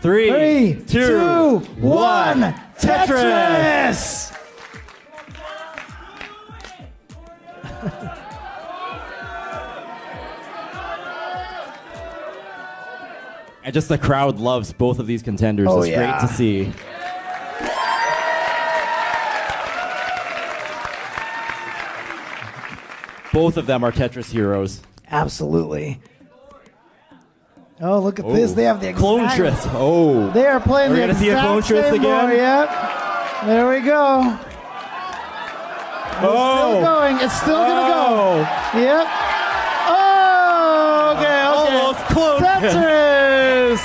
Three, Three, two, two, one. one. Tetris. Tetris. And just the crowd loves both of these contenders. Oh, it's yeah. great to see. Both of them are Tetris heroes. Absolutely. Oh, look at this. Oh. They have the Clone exact- Tris. Oh. They are playing We're the gonna see a Clone same again? board, Yep. There we go. It's still Oh. going. It's still gonna Oh. go. Yep. Oh, okay, okay. Almost clone Tris. Tetris.